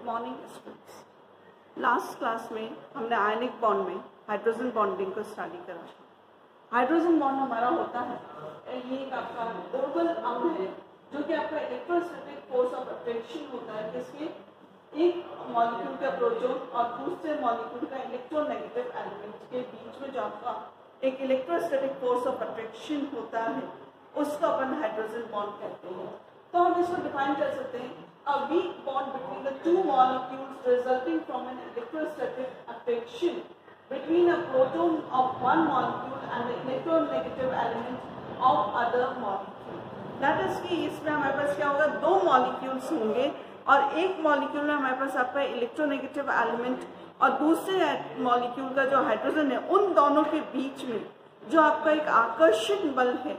Good morning students last class में हमने ionic bond में हाइड्रोजन बॉन्डिंग को स्टडी करा था। हाइड्रोजन बॉन्ड हमारा होता है। ये एक आपका ओर्बल अंग है, जो कि आपका इलेक्ट्रोस्टैटिक फोर्स ऑफ़ अट्रैक्शन होता है, जिसमें एक मॉलिक्यूल का प्रोटोन और दूसरे मॉलिक्यूल का इलेक्ट्रोनेगेटिव एलिमेंट के बीच में जो आपका एक इलेक्ट्रोस्टैटिक फोर्स ऑफ़ अट्रैक्शन होता है, उसको अपन हाइड्रोजन बॉन्ड कहते हैं। तो हम इसको डिफाइन कर सकते हैं। A weak bond between the two molecules resulting from an electrostatic attraction between a proton of one molecule and the electronegative element of other molecule. That is कि इसमें हमारे पास क्या होगा दो मॉलिक्यूल्स होंगे और एक मॉलिक्यूल में हमारे पास आपका इलेक्ट्रोनेगेटिव एलिमेंट और दूसरे मॉलिक्यूल का जो हाइड्रोजन है उन दोनों के बीच में जो आपका एक आकर्षण बल है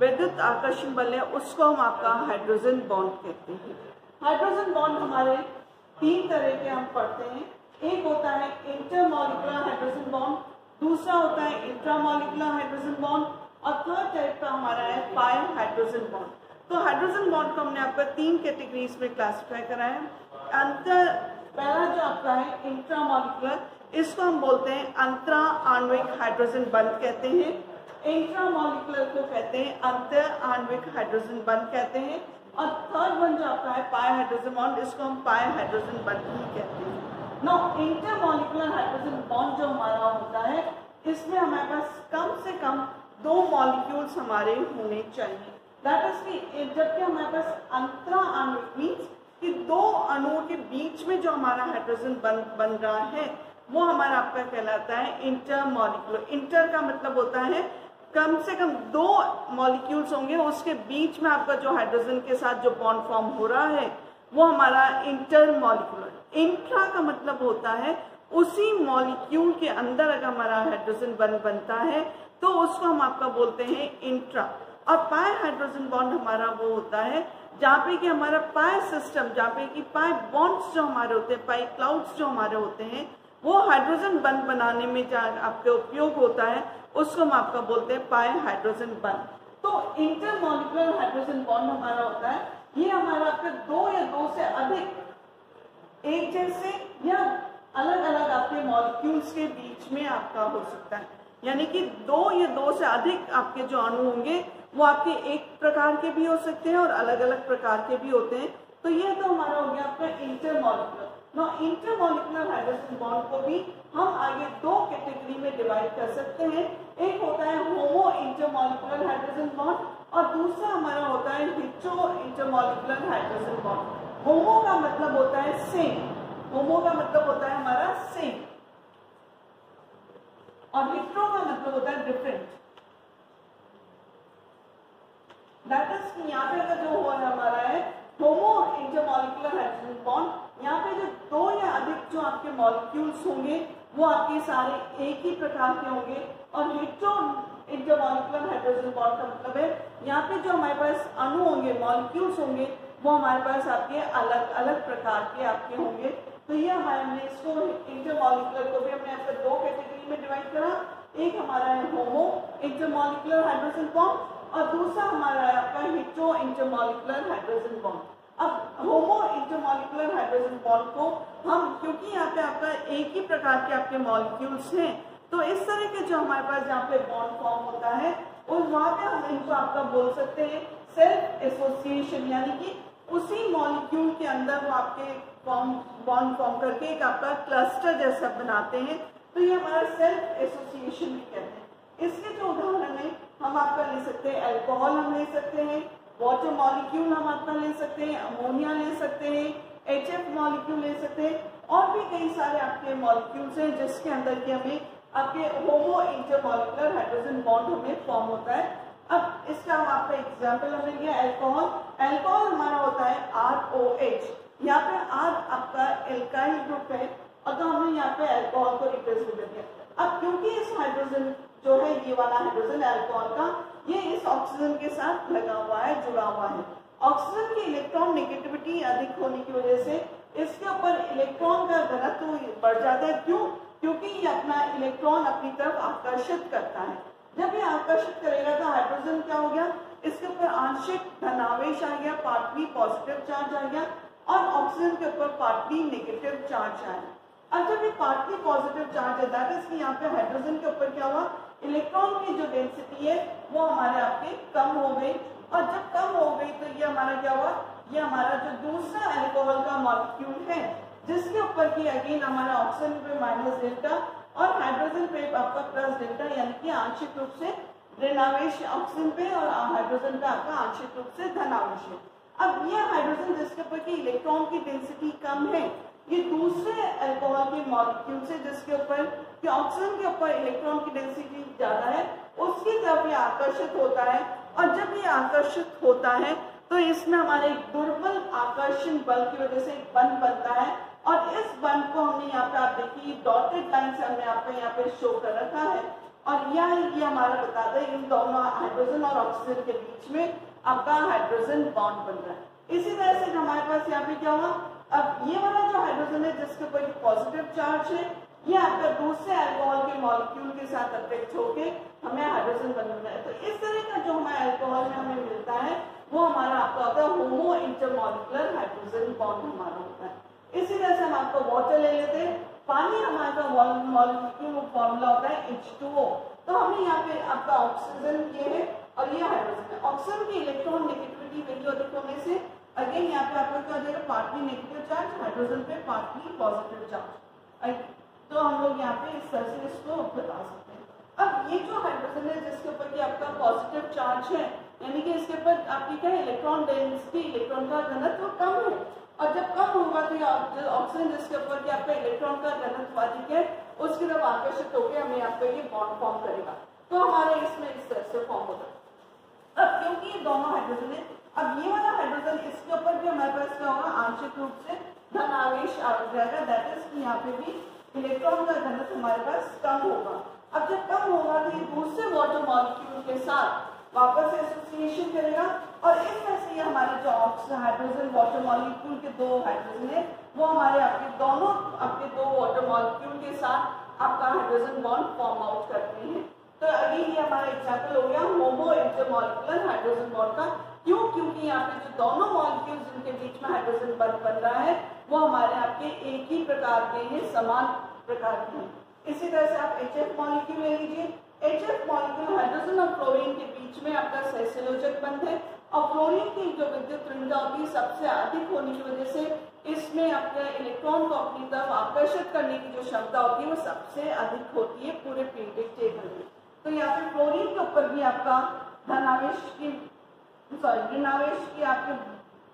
विद्युत आकर्षण बल है, उसको हम आपका हाइड्रोजन बॉन्ड कहते हैं। हाइड्रोजन बॉन्ड हमारे तीन तरह के हम पढ़ते हैं। एक होता है इंटरमोलिकुलर हाइड्रोजन बॉन्ड दूसरा होता है इंट्रामोलिकुलर हाइड्रोजन बॉन्ड और थर्ड टाइप का हमारा है पाई हाइड्रोजन बॉन्ड तो हाइड्रोजन बॉन्ड को हमने आपका तीन कैटेगरीज में क्लासिफाई करा है। अंतर, पहला जो आपका है इंट्रामोलिकुलर इसको हम बोलते हैं अंतरा आणविक हाइड्रोजन बंद कहते हैं। इंट्रामोलिकुलर को कहते हैं, अंतर आणविक हाइड्रोजन बंद कहते हैं, और थर्ड वन जो आपका है पाए हाइड्रोजन बॉन्ड इसको हम पाए हाइड्रोजन बंद ही कहते हैं। नो इंटरमोलिकुलर हाइड्रोजन बॉन्ड जो हमारा होता है, इसमें हमारे पास कम से कम दो मॉलिक्यूल्स हमारे होने चाहिए। दैट इज़ की जबकि हमारे पास अंतरा आणविक मीन्स कि दो अणुओं के बीच में जो हमारा हाइड्रोजन बन बन रहा है, वो हमारा आपका कहलाता है इंटर मॉलिक्यूलर इंटर का मतलब होता है कम से कम दो मॉलिक्यूल्स होंगे, उसके बीच में आपका जो हाइड्रोजन के साथ जो बॉन्ड फॉर्म हो रहा है, वो हमारा इंटर मॉलिक्यूलर इंट्रा का मतलब होता है, उसी मॉलिक्यूल के अंदर अगर हमारा हाइड्रोजन बन, बनता है तो उसको हम आपका बोलते हैं इंट्रा और पाए हाइड्रोजन बॉन्ड हमारा वो होता है, जहाँ पे कि हमारा पाए सिस्टम जहाँ पे कि पाए बॉन्ड्स जो हमारे होते हैं पाए क्लाउड्स जो हमारे होते हैं, वो हाइड्रोजन बंद बनाने में आपके उपयोग होता है। उसको हम आपका बोलते हैं पाए हाइड्रोजन बंद तो इंटरमोलिकुलर हाइड्रोजन बॉन्ड हमारा होता है। ये हमारा आपके दो या दो से अधिक एक जैसे या अलग अलग आपके मॉलिक्यूल्स के बीच में आपका हो सकता है। यानी कि दो या दो से अधिक आपके जो अणु होंगे, वो आपके एक प्रकार के भी हो सकते हैं और अलग अलग प्रकार के भी होते हैं। तो ये तो हमारा हो गया आपका intermolecular no intermolecular hydrogen bond को भी हम आगे दो कैटेगरी में डिवाइड कर सकते हैं। एक होता है होमो इंटरमोलिकुलर हाइड्रोजन बॉन्ड और दूसरा हमारा होता है hetero intermolecular hydrogen bond homo का मतलब होता है सेम होमो का मतलब होता है हमारा सेम और हिट्रो का मतलब होता है डिफरेंट दैट इज़ यहाँ पे जो हो हमारा है होमो इंटरमोलिकुलर हाइड्रोजन बॉन्ड यहाँ पे जो दो या अधिक जो आपके मॉलिक्यूल्स होंगे, वो आपके सारे एक ही प्रकार के होंगे। और हिट्रो इंटरमोलिकुलर हाइड्रोजन बॉन्ड का मतलब है, यहाँ पे जो हमारे पास अणु होंगे मॉलिक्यूल्स होंगे, वो हमारे पास आपके अलग अलग प्रकार के आपके होंगे। तो ये हमने इसको इंटरमोलिकुलर को भी हमने आपका दो कैटेगरी में डिवाइड करा। एक हमारा है होमो इंटरमोलिकुलर हाइड्रोजन बॉन्ड और दूसरा हमारा है आपका हिट्रो इंटरमोलिकुलर हाइड्रोजन बॉन्ड अब होमो इंटरमोलिकुलर हाइड्रोजन बॉन्ड को हम, क्योंकि यहाँ पे आपका एक ही प्रकार के आपके मॉलिक्यूल्स हैं तो इस तरह के जो हमारे पास जहाँ पे बॉन्ड फॉर्म होता है, उस वहाँ पे हम इनको आपका बोल सकते हैं सेल्फ एसोसिएशन यानी कि उसी मॉलिक्यूल के अंदर वो आपके फॉर्म बॉन्ड फॉर्म करके एक आपका क्लस्टर जैसा बनाते हैं। तो ये हमारा सेल्फ एसोसिएशन भी कहते हैं। इसके जो उदाहरण है, हम आपका ले सकते हैं अल्कोहल हम ले सकते हैं वाटर मॉलिक्यूल हम आपका ले सकते हैं अमोनिया ले सकते हैं एच एफ़ मॉलिक्यूल ले सकते हैं, और भी कई सारे आपके मॉलिक्यूल्स हैं जिसके अंदर के हमें आपके होमो इंटरमोलिकुलर हाइड्रोजन बॉन्ड हमें फॉर्म होता है। अब इसका हम आपका एग्ज़ाम्पल हमने लिया एल्कोहल एल्कोहल हमारा होता है आर ओ एच यहाँ पे आर आपका एल्काइल ग्रुप है। तो हमने यहाँ पे एल्कोहल को रिप्रेजेंट कर दिया। अब क्योंकि इस हाइड्रोजन जो है, ये वाला हाइड्रोजन एल्कोहल का ये इस ऑक्सीजन के साथ लगा हुआ है, जुड़ा हुआ है। ऑक्सीजन की इलेक्ट्रॉन नेगेटिविटी अधिक होने की वजह से इसके ऊपर इलेक्ट्रॉन का घनत्व बढ़ जाता है। क्यों? क्योंकि ये अपना इलेक्ट्रॉन अपनी तरफ़ आकर्षित करता है। जब ये आकर्षित करेगा तो हाइड्रोजन क्या हो गया? इसके ऊपर आंशिक धनावेश आ गया पार्टली पॉजिटिव चार्ज आ गया और ऑक्सीजन के ऊपर पार्टली नेगेटिव चार्ज आया जब ये पार्टली पॉजिटिव चार्ज है दैट इज़ कि यहाँ पे हाइड्रोजन के ऊपर क्या हुआ? इलेक्ट्रॉन की जो डेंसिटी है, वो हमारे आपके कम हो गई। और जब कम हो गई तो ये हमारा क्या हुआ? ये हमारा जो दूसरा एल्कोहल का मॉलिक्यूल है, जिसके ऊपर की अगेन हमारा ऑक्सीजन पे माइनस डेल्टा और हाइड्रोजन पे आपका प्लस डेल्टा यानी कि आंशिक रूप से ऋणावेश ऑक्सीजन पे और हाइड्रोजन पे आपका आंशिक रूप से धनावेश है। अब यह हाइड्रोजन जिसके ऊपर की इलेक्ट्रॉन की डेंसिटी कम है ये दूसरे अल्कोहल के मॉलिक्यूल से जिसके ऊपर, कि ऑक्सीजन के ऊपर इलेक्ट्रॉन की डेंसिटी ज़्यादा है, उसकी तरफ़ ये आकर्षित होता है। और जब ये आकर्षित होता है तो इसमें हमारे एक दुर्बल आकर्षण बल की वजह से एक बंध बनता है। और इस बंध को हमने यहाँ पे आप देखिए डॉटेड लाइन से हमने आपको यहाँ पे शो कर रखा है। और यह हमारा बताता है, इन दोनों हाइड्रोजन और ऑक्सीजन के बीच में आपका हाइड्रोजन बॉन्ड बन रहा है। इसी तरह से हमारे पास यहाँ पे क्या हुआ अब ये वाला जो हाइड्रोजन है, जिसके ऊपर पॉजिटिव चार्ज है, ये आपका दूसरे अल्कोहल के मॉलिक्यूल के साथ अट्रैक्ट होके हमें हाइड्रोजन बन रहा है। तो इस तरह का जो हमारे अल्कोहल में हमें मिलता है, वो हमारा आपका होता है होमो इंटरमोलिकुलर हाइड्रोजन बॉन्ड हमारा होता है। इसी तरह से हम आपको वाटर ले लेते हैं। पानी हमारा मॉलिक्यूल फॉर्मूला होता है H2O तो हमें यहाँ पे आपका ऑक्सीजन ये है और ये हाइड्रोजन है। ऑक्सीजन की इलेक्ट्रॉन नेगेटिविटी वैल्यू अधिक होने से अगेन यहाँ पे आपका क्या हो जाएगा? पार्टली नेगेटिव चार्ज हाइड्रोजन पे पार्टली पॉजिटिव चार्ज तो हम लोग यहाँ पे इस तरह से इसको बता सकते हैं। अब ये जो हाइड्रोजन है, जिसके ऊपर की आपका पॉजिटिव चार्ज है, यानी कि इसके ऊपर आपकी क्या है? इलेक्ट्रॉन डेंसिटी इलेक्ट्रॉन का घनत्व कम है। और जब कम होगा तो ऑक्सीजन जिसके ऊपर की आपका इलेक्ट्रॉन का घनत्व अधिक है, उसकी तरफ़ आकर्षित होकर हमें आपका ये बॉन्ड फॉर्म करेगा। तो हमारे इसमें इस तरह से फॉर्म होगा। अब क्योंकि ये दोनों हाइड्रोजन है अब ये वाला हाइड्रोजन इसके ऊपर भी हमारे पास क्या होगा? आंशिक रूप से धन आवेश आ जाएगा। दैट इज़ कि यहाँ पे भी इलेक्ट्रॉन का घनत्व हमारे पास कम होगा। अब जब कम होगा तो ये दूसरे वाटर मॉलिक्यूल के साथ वापस एसोसिएशन करेगा और इस तरह से ये हमारे जो हाइड्रोजन वाटर मॉलिक्यूल के दो हाइड्रोजन है। वो हमारे आपके दोनों, आपके दो वाटर मॉलिक्यूल के साथ आपका हाइड्रोजन बॉन्ड फॉर्म आउट करते हैं। तो अगेन ये हमारा एग्ज़ाम्पल हो गया होमो इंटरमोलिकुलर हाइड्रोजन बॉन्ड का। क्यों? क्योंकि यहाँ पे जो दोनों मॉलिक्यूल्स जिनके बीच में हाइड्रोजन बंद बन रहा है, वो हमारे आपके एक ही प्रकार के हैं, समान प्रकार के हैं। इसी तरह से आप एच एफ़ मॉलिक्यूल ले लीजिए। एच एफ़ मॉलिक्यूल हाइड्रोजन और फ्लोरीन के बीच में आपका सहसलोचक बंध है और फ्लोरीन की जो विद्युत ऋणता होती है, सबसे अधिक होने की वजह से इसमें अपने इलेक्ट्रॉन को अपनी तरफ़ आकर्षित करने की जो क्षमता होती है, वो सबसे अधिक होती है पूरे पीरियडिक टेबल में। तो यहाँ पे फ्लोरीन के ऊपर भी आपका धनावेश की सॉरी ऋणावेश की आपकी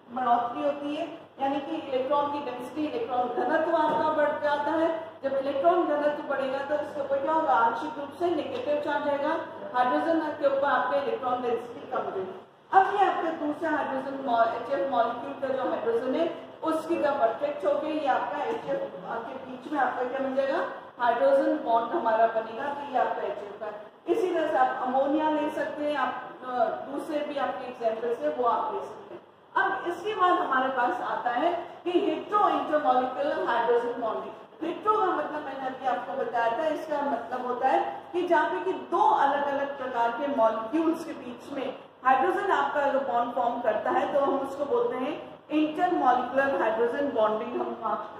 बढ़ोतरी होती है, यानी कि इलेक्ट्रॉन की डेंसिटी इलेक्ट्रॉन घनत्व आपका बढ़ जाता है। जब इलेक्ट्रॉन घनत्व बढ़ेगा तो इसके ऊपर क्या होगा, आंशिक रूप से नेगेटिव चार्ज आएगा। हाइड्रोजन के ऊपर आपके इलेक्ट्रॉन डेंसिटी कम रहेगी अब ये आपके दूसरे हाइड्रोजन एच एफ़ मॉलिक्यूल का जो हाइड्रोजन है, उसकी जब अट्रैक्ट हो गई ये आपका एच एफ़ के बीच में आपका क्या मिल जाएगा? हाइड्रोजन बॉन्ड हमारा बनेगा तो ये आपका एच एफ़ का। इसी तरह से आप अमोनिया ले सकते हैं, आप दूसरे भी आपके एग्जाम्पल्स है, वो आप ले सकते हैं। अब इसके बाद हमारे पास आता है कि hetero intermolecular hydrogen bonding hetero का मतलब मैंने अभी आपको बताया था, इसका मतलब होता है कि जहाँ पे कि दो अलग अलग प्रकार के मॉलिक्यूल्स के बीच में हाइड्रोजन आपका अगर बॉन्ड फॉर्म करता है तो हम उसको बोलते हैं इंटरमोलिकुलर हाइड्रोजन बॉन्डिंग हम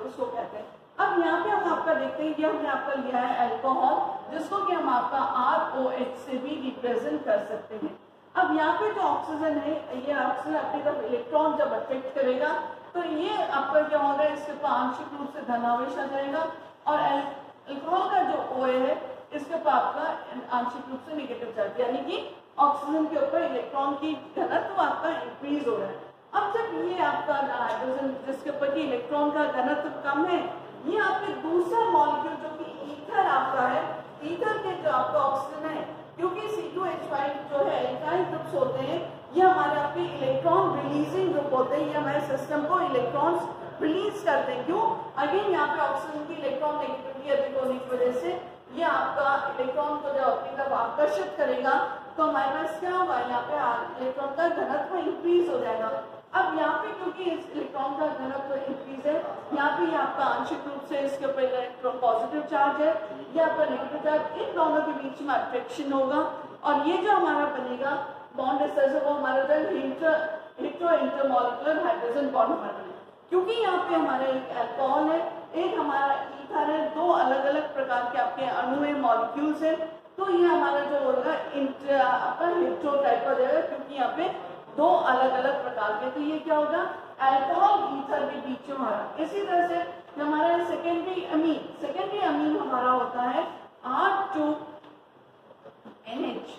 उसको कहते हैं। अब यहाँ पे हम आपका देखते हैं, ये हमने आपका लिया है एल्कोहल जिसको कि हम आपका आर ओ एच से भी रिप्रेजेंट कर सकते हैं। अब यहाँ पे जो ऑक्सीजन है, ये ऑक्सीजन अपनी तरफ़ इलेक्ट्रॉन जब अट्रैक्ट करेगा तो ये आपका क्या होगा, इसके ऊपर आंशिक रूप से धनावेश आ जाएगा और अल्कोहल का जो ओ है, इसके ऊपर आपका आंशिक रूप से निगेटिव चार्ज यानी कि ऑक्सीजन के ऊपर इलेक्ट्रॉन की घनत्व आपका इंक्रीज हो रहा है। अब जब ये आपका हाइड्रोजन जिसके ऊपर की इलेक्ट्रॉन का घनत्व कम है, ये आपके दूसरा मॉलिक्यूल जो कि ईथर आपका है ईथर के जो आपका ऑक्सीजन है क्योंकि C2H5 जो है एल्काइल ग्रुप्स होते हैं, ये हमारे आपके इलेक्ट्रॉन रिलीजिंग ग्रुप होते हैं, ये हमारे सिस्टम को इलेक्ट्रॉन्स रिलीज़ करते हैं। क्यों? अगेन यहाँ पे ऑक्सीजन की इलेक्ट्रॉन नेगेटिविटी अधिक होने की वजह से ये आपका इलेक्ट्रॉन को जब अपनी तरफ़ आकर्षित करेगा तो हमारे पास क्या होगा? यहाँ पे इलेक्ट्रॉन का घनत्व इंक्रीज हो जाएगा। अब यहाँ पे क्योंकि इस इलेक्ट्रॉन का घनत्व इंक्रीज है, यहाँ पे आपका आंशिक रूप से इसके ऊपर इलेक्ट्रॉन पॉजिटिव चार्ज है, ये आपका नेगेटिव चार्ज इन दोनों के बीच में अट्रैक्शन होगा। और ये जो हमारा बनेगा बॉन्ड तरह वो हमारा जो हिट्रो इंटरमोलिकुलर हाइड्रोजन बॉन्ड हमारा क्योंकि यहाँ पे हमारा एक अल्कोहल है, एक हमारा ईथर है, दो अलग अलग प्रकार के आपके अणु है मॉलिक्यूल्स है। तो ये हमारा जो होगा आपका हेट्रो टाइप का जाएगा क्योंकि यहाँ पे दो अलग अलग प्रकार के तो ये क्या होगा? अल्कोहल ईथर के बीच में हमारा। इसी तरह से हमारा सेकेंडरी अमीन सेकेंडरी अमीन हमारा होता है आर टू एन एच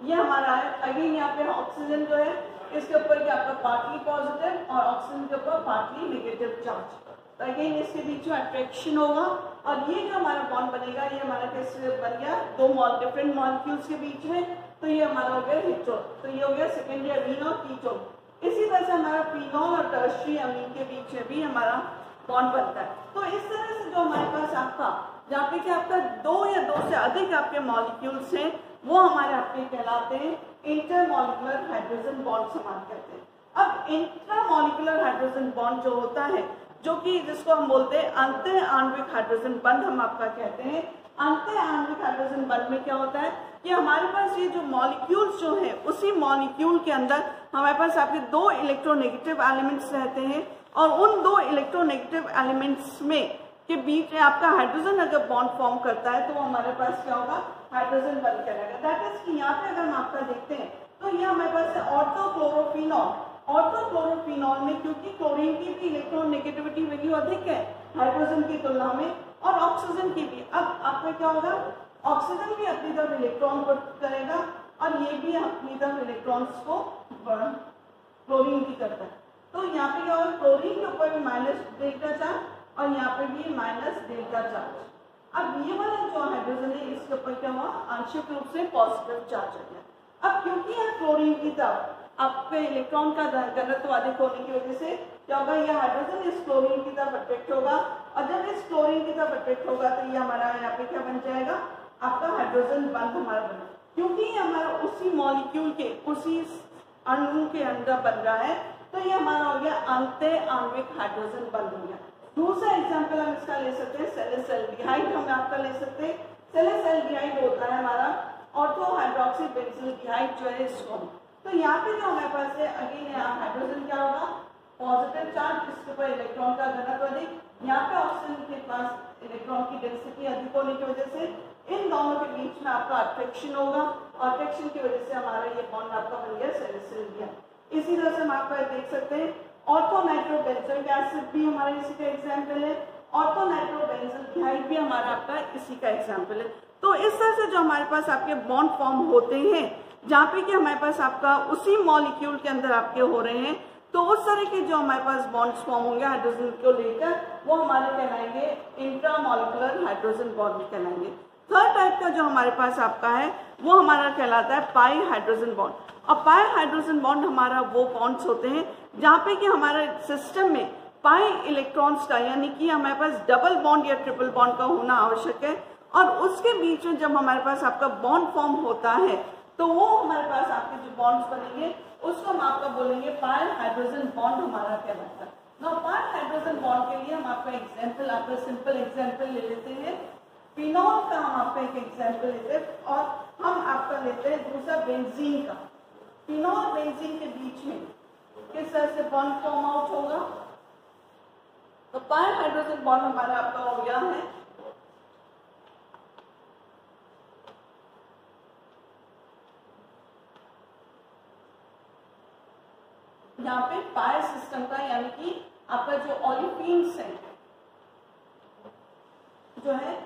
ये हमारा है। अगेन यहाँ पे ऑक्सीजन जो है, इसके ऊपर क्या आपका पार्टली पॉजिटिव और ऑक्सीजन के ऊपर पार्टली नेगेटिव चार्ज तो अगेन इसके बीच में अट्रैक्शन होगा और ये जो हमारा बॉन्ड बनेगा, ये हमारा कैसे बन गया? दो मॉल डिफरेंट मॉलिक्यूल्स के बीच में। तो ये हमारा हो गया हिट्रोल तो ये हो गया सेकेंडरी अमीन और कीटोन इसी तरह से हमारा फिनॉल और टर्शरी अमीन के बीच में भी हमारा बॉन्ड बनता है। तो इस तरह से जो हमारे पास आपका, जहाँ पे कि आपका दो या दो से अधिक आपके मॉलिक्यूल्स हैं, वो हमारे आपके कहलाते हैं इंटरमोलिकुलर हाइड्रोजन बॉन्ड समान कहते हैं। अब इंट्रामोलिकुलर हाइड्रोजन बॉन्ड जो होता है, जो कि जिसको हम बोलते हैं अंत आणविक हाइड्रोजन बंध हम आपका कहते हैं। अंत आणविक हाइड्रोजन बंध में क्या होता है? कि हमारे पास ये जो मॉलिक्यूल्स जो है, उसी मॉलिक्यूल के अंदर हमारे पास आपके दो इलेक्ट्रोनेगेटिव एलिमेंट्स रहते हैं और उन दो इलेक्ट्रोनेगेटिव एलिमेंट्स में के बीच में आपका हाइड्रोजन अगर बॉन्ड फॉर्म करता है तो हमारे पास क्या होगा? हाइड्रोजन बन जाएगा दैट इज़ कि यहाँ पे अगर हम आपका देखते हैं तो ये हमारे पास है ऑर्थोक्लोरोफिनॉल ऑर्थोक्लोरोफिनॉल में क्योंकि क्लोरीन की भी इलेक्ट्रॉन नेगेटिविटी वैल्यू अधिक है हाइड्रोजन की तुलना में और ऑक्सीजन की भी। अब आपका क्या होगा? ऑक्सीजन भी अपनी तरफ़ इलेक्ट्रॉन करेगा और ये भी अपनी तरफ़ इलेक्ट्रॉन्स को क्लोरीन की करता है। तो यहाँ पे क्या क्लोरीन के ऊपर माइनस डेल्टा चार्ज और यहाँ पे भी माइनस डेल्टा चार्ज अब ये वाला जो हाइड्रोजन है, इसके ऊपर क्या हुआ? आंशिक रूप से पॉजिटिव चार्ज आ गया। अब क्योंकि यहाँ क्लोरीन की तरफ़ आपके इलेक्ट्रॉन का घनत्व अधिक होने की वजह से क्या होगा? ये हाइड्रोजन इस क्लोरीन की तरफ़ अट्रैक्ट होगा और जब इस क्लोरीन की तरफ़ अट्रैक्ट होगा तो ये हमारा यहाँ पे क्या बन जाएगा? आपका हाइड्रोजन बंद हमारा बना क्योंकि ये हमारा उसी मॉलिक्यूल के, उसी अणु के अंदर बन रहा है तो ये हमारा हो गया अंत आणविक हाइड्रोजन बंद हो गया। दूसरा एग्ज़ाम्पल हम इसका ले सकते हैं हम आपका ले सकते हैं। होता है हमारा ऑर्थो हाइड्रोक्सी बेंजिल्डिहाइड जो है इसको। तो यहाँ पे जो हमारे पास है, अगेन यहाँ हाइड्रोजन क्या होगा? पॉजिटिव चार्ज इसके ऊपर इलेक्ट्रॉन का घनत्व अधिक। यहाँ पे ऑक्सीजन के पास इलेक्ट्रॉन की डेंसिटी अधिक होने की वजह से इन दोनों के बीच में आपका अट्रैक्शन होगा, और अट्रैक्शन की वजह से हमारा ये बॉन्ड आपका बन गया सेलेसिलिया इसी तरह से हम आपका देख सकते हैं ऑर्थोनाइट्रोबेंजल एसिड भी हमारे इसी का एग्ज़ाम्पल है ऑर्थोनाइट्रोबेंजल भी हमारा आपका इसी का एग्ज़ाम्पल है। तो इस तरह से जो हमारे पास आपके बॉन्ड फॉर्म होते हैं, जहाँ पे कि हमारे पास आपका उसी मॉलिक्यूल के अंदर आपके हो रहे हैं तो उस तरह के जो हमारे पास बॉन्ड्स फॉर्म होंगे हाइड्रोजन को लेकर, वो हमारे कहलाएँगे इंट्रामोलिकुलर हाइड्रोजन बॉन्ड कहलाएँगे। थर्ड टाइप का जो हमारे पास आपका है, वो हमारा कहलाता है पाई हाइड्रोजन बॉन्ड और पाई हाइड्रोजन बॉन्ड हमारा वो बॉन्ड्स होते हैं जहाँ पे कि हमारे सिस्टम में पाई इलेक्ट्रॉन्स का, यानी कि हमारे पास डबल बॉन्ड या ट्रिपल बॉन्ड का होना आवश्यक है। और उसके बीच में जब हमारे पास आपका बॉन्ड फॉर्म होता है तो वो हमारे पास आपके जो बॉन्ड्स बनेंगे, उसको हम आपका बोलेंगे पायर हाइड्रोजन बॉन्ड हमारा कहलाता है। ना पायर हाइड्रोजन बॉन्ड के लिए हम आपका एग्ज़ाम्पल आपका सिंपल एग्ज़ाम्पल ले लेते हैं। फिनॉल का हम आपका एक एग्ज़ाम्पल लेते हैं और हम आपका लेते हैं दूसरा बेंजीन का। फिनॉल बेंजीन के बीच में किस तरह से बॉन्ड फॉर्म आउट होगा? तो पायर हाइड्रोजन बॉन्ड हमारा आपका हो गया है। यहाँ पे पायर सिस्टम का यानी कि आपका जो ऑलिफिन्स है, जो है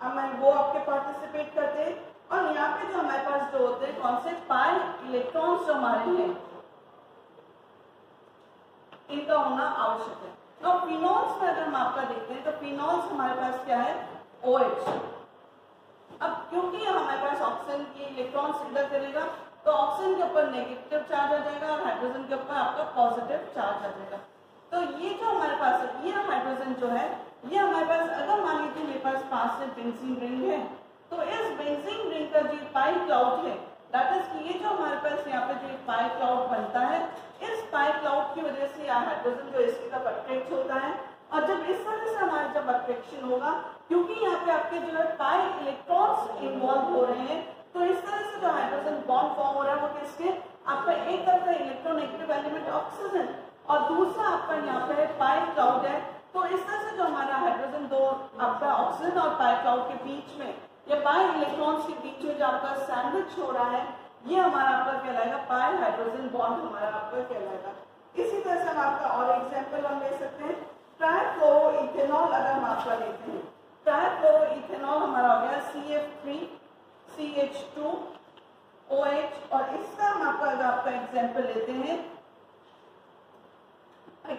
हमारे वो आपके पार्टिसिपेट करते हैं। और यहाँ पे जो हमारे पास जो होते हैं, कौन से? पायर इलेक्ट्रॉन्स जो हमारे हैं। इनका होना आवश्यक है। तो फिनॉल्स में अगर हम आपका देखते हैं तो फिनॉल्स हमारे पास क्या है? ओ. अब क्योंकि हमारे पास ऑक्सीजन की इलेक्ट्रॉन्स इधर करेगा तो ऑक्सीजन के ऊपर नेगेटिव चार्ज आ जाएगा और हाइड्रोजन के ऊपर आपका पॉजिटिव चार्ज आ जाएगा। तो ये जो हमारे पास है, ये हाइड्रोजन जो है ये हमारे पास, अगर मान लीजिए मेरे पास पास से बेंजीन रिंग है तो इस बेंजीन रिंग का जो पाई क्लाउड है दैट इज़ ये जो हमारे पास यहाँ पे जो पाई क्लाउड बनता है, इस पाई क्लाउड की वजह से यहाँ हाइड्रोजन जो इसकी अट्रैक्ट होता है। और जब इस तरह से हमारे जब अट्रैक्शन होगा, क्योंकि यहाँ पे आपके जो है पाई इलेक्ट्रॉन्स इन्वॉल्व हो रहे हैं तो इस तरह से जो हाइड्रोजन बॉन्ड फॉर्म हो रहा है, वो किसके? आपका एक तरफ़ का इलेक्ट्रोनेगेटिव एलिमेंट ऑक्सीजन और दूसरा आपका यहाँ पे पाई क्लाउड है तो इस तरह से जो हमारा हाइड्रोजन दो आपका ऑक्सीजन और पाई क्लाउड के बीच में, या पाई इलेक्ट्रॉन्स के बीच में जो आपका सैंडविच हो रहा है, ये हमारा आपका कहलाएगा पाई हाइड्रोजन बॉन्ड हमारा आपका कहलाएगा। इसी तरह से हम आपका और एग्ज़ाम्पल हम ले सकते हैं। ट्राइफ्लोरो इथेनॉल अगर हम आपका लेते हैं ट्राइफ्लोरो इथेनॉल हमारा हो गया C F three C H two O H और इसका हम आपका अगर आपका एग्ज़ाम्पल लेते हैं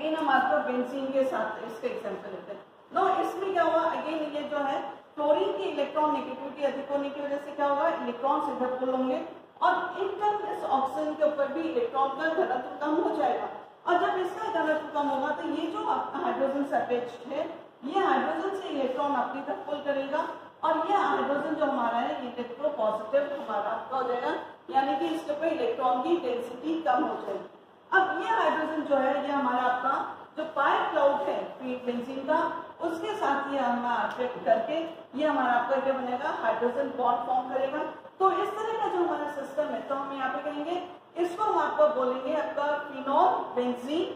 अगेन हम आपका बेंजीन के साथ इसका एग्ज़ाम्पल लेते हैं। नो इसमें क्या हुआ? अगेन ये जो है क्लोरीन की इलेक्ट्रॉन नेगेटिविटी अधिक होने की वजह से क्या होगा? इलेक्ट्रॉन इधर पुल होंगे और इनकम इस ऑक्सीजन के ऊपर भी इलेक्ट्रॉन का घनत्व कम हो जाएगा। और जब इसका घनत्व कम होगा तो ये जो हाइड्रोजन से है, ये हाइड्रोजन से इलेक्ट्रॉन अपनी तरफ़ पुल करेगा और ये हाइड्रोजन जो हमारा है इलेक्ट्रो पॉजिटिव हमारा हो जाएगा। यानी कि इसके ऊपर इलेक्ट्रॉन की डेंसिटी कम हो जाएगी। अब ये हाइड्रोजन जो है, ये हमारा आपका जो पाई क्लाउड है बेंजीन का, उसके साथ ये हम अट्रैक्ट करके ये हमारा आपका क्या बनेगा हाइड्रोजन बॉन्ड फॉर्म करेगा। तो इस तरह का जो हमारा सिस्टम है तो हम यहाँ पे कहेंगे, इसको हम आपको बोलेंगे आपका फिनॉल बेंजीन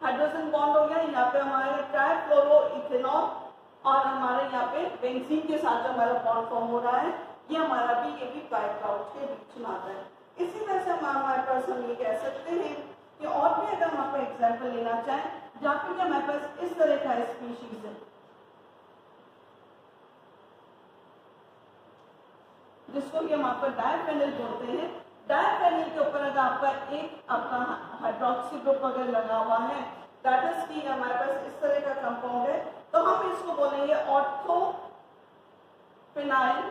हाइड्रोजन बॉन्ड हो गया, यहाँ पे हमारे ट्राइफ्लोरो इथेनॉल और हमारे यहाँ पे बेंजीन के साथ जो हमारा बॉन्ड फॉर्म हो रहा है, ये हमारा भी, ये भी क्लाउड के बीच में आता है। इसी तरह से हम हमारे पास हम ये कह सकते हैं। कि और भी अगर हम आपको एग्ज़ाम्पल लेना चाहें जहाँ पे हमारे पास इस तरह का स्पीशीज है। जिसको कि हम आपका डायफेनिल बोलते हैं। डायफेनिल के ऊपर अगर आपका एक आपका हाइड्रोक्सी ग्रुप अगर लगा हुआ है दैट इज़ की हमारे पास इस तरह का कंपाउंड है तो हम इसको बोलेंगे ऑर्थो फिनाइल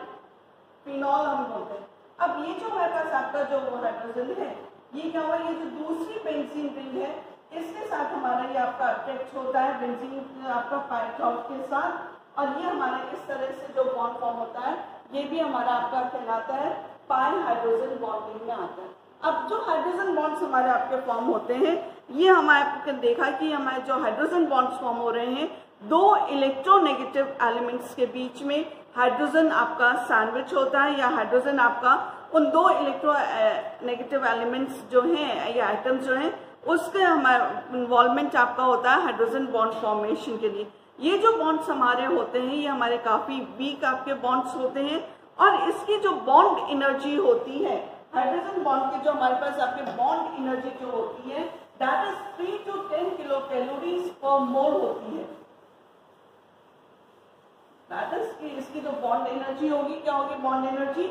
फिनॉल हम बोलते हैं। अब ये जो हमारे पास आपका जो हाइड्रोजन है ये क्या हुआ? ये जो दूसरी बेंजीन रिंग है, इसके साथ हमारा ये आपका अटैच होता है बेंजीन आपका पाइक्लाउड के साथ। और ये हमारे इस तरह से जो बॉन्ड फॉर्म होता है, ये भी हमारा आपका कहलाता है पाई हाइड्रोजन बॉन्डिंग में आता है। अब जो हाइड्रोजन बॉन्ड्स हमारे आपके फॉर्म होते हैं, ये हमारे देखा कि हमारे जो हाइड्रोजन बॉन्ड्स फॉर्म हो रहे हैं, दो इलेक्ट्रोनेगेटिव एलिमेंट्स के बीच में हाइड्रोजन आपका सैंडविच होता है या हाइड्रोजन आपका उन दो इलेक्ट्रो नेगेटिव एलिमेंट्स जो हैं, या आइटम्स जो हैं, उसके हमारा इन्वॉल्वमेंट आपका होता है हाइड्रोजन बॉन्ड फॉर्मेशन के लिए। ये जो बॉन्ड्स हमारे होते हैं, ये हमारे काफ़ी वीक आपके बॉन्ड्स होते हैं, और इसकी जो बॉन्ड एनर्जी होती है हाइड्रोजन बॉन्ड की जो हमारे पास आपके बॉन्ड एनर्जी जो होती है that is three two ten kilo calories per mole होती है। दैट इज़ इसकी जो बॉन्ड एनर्जी होगी, क्या होगी बॉन्ड एनर्जी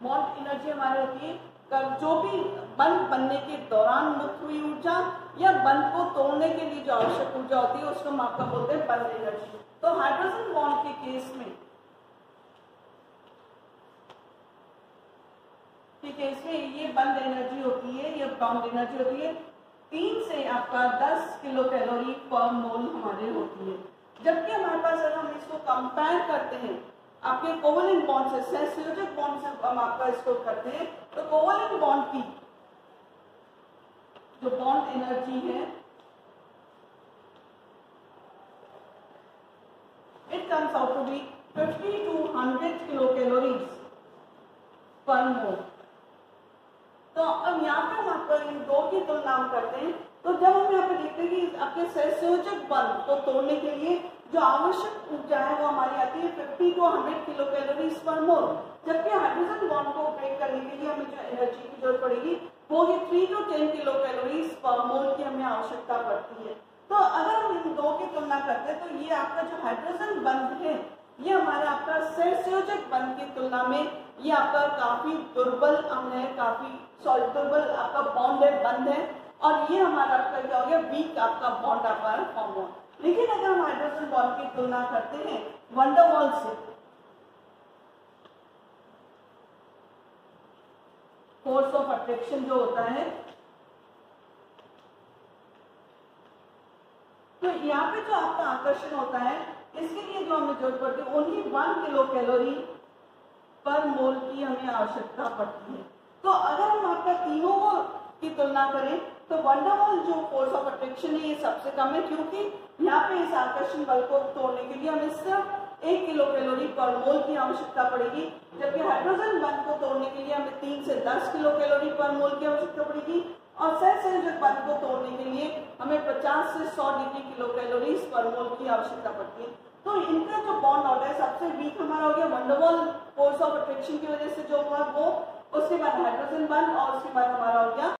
बॉन्ड एनर्जी हमारी होती है जो भी बंद बनने के दौरान मुक्त हुई ऊर्जा या बंद को तोड़ने के लिए जो आवश्यक ऊर्जा होती है, उसको हम आपका बोलते हैं बंद एनर्जी तो हाइड्रोजन बॉन्ड के केस में ठीक है इसमें ये बंद एनर्जी होती है, ये बॉन्ड एनर्जी होती है। तीन से आपका दस किलो कैलोरी पर मोल हमारे होती है। जबकि हमारे पास अगर हम इसको कंपेयर करते हैं, आपके कोवलेंट बॉन्ड से सहसंयोजक बॉन्ड से हम आपका इसको करते हैं तो कोवलेंट बॉन्ड की जो बॉन्ड एनर्जी है it comes out to be 50 to 100 kilo calories per mole तो अब यहाँ पे हम आपका इन दो की तुलना करते हैं। तो जब हम यहाँ पे देखते हैं कि आपके सहसंयोजक बल को तोड़ने के लिए जो आवश्यक ऊर्जा है, वो हमारी आती है 50 to 100 kilo calories per mole जबकि हाइड्रोजन बॉन्ड को ब्रेक करने के लिए हमें जो एनर्जी की पड़ेगी वो ये three two ten kilo calories per mole की हमें आवश्यकता पड़ती है। तो अगर हम इन दो की तुलना करते हैं तो ये आपका जो हाइड्रोजन बंध है, ये हमारा आपका सहसंयोजक बंध की तुलना में ये आपका काफ़ी दुर्बल अंग है, काफ़ी सॉरी दुर्बल आपका बॉन्ड है बंद है। और ये हमारा आपका क्या हो गया वीक आपका बॉन्ड आपका फॉर्म लेकिन अगर हम हाइड्रोजन बॉन्ड की तुलना करते हैं वंडरवॉल से फोर्स ऑफ़ अट्रैक्शन जो होता है। तो यहाँ पे जो आपका आकर्षण होता है, इसके लिए जो हमें ज़रूरत पड़ती है ओनली वन किलो कैलोरी पर मोल की हमें आवश्यकता पड़ती है। तो अगर हम आपका तीनों को की तुलना करें तो वंडरवॉल जो फोर्स ऑफ़ अट्रैक्शन है, ये सबसे कम है, क्योंकि यहाँ पे इस आकर्षण बल को तोड़ने के लिए हमें सिर्फ़ एक किलो कैलोरी पर मोल की आवश्यकता पड़ेगी, जबकि हाइड्रोजन बंद को तोड़ने के लिए हमें तीन से दस किलो कैलोरी पर मोल की आवश्यकता पड़ेगी, और सहसंयोजक बंद को तोड़ने के लिए हमें 50 से 100 degree kilo calories per mole की आवश्यकता पड़ती है। तो इनका जो बॉन्ड ऑर्डर है, सबसे वीक हमारा हो गया वंडरवॉल फोर्स ऑफ़ अट्रैक्शन की वजह से जो हुआ वो, उसके बाद हाइड्रोजन बंद, और उसके बाद हमारा हो गया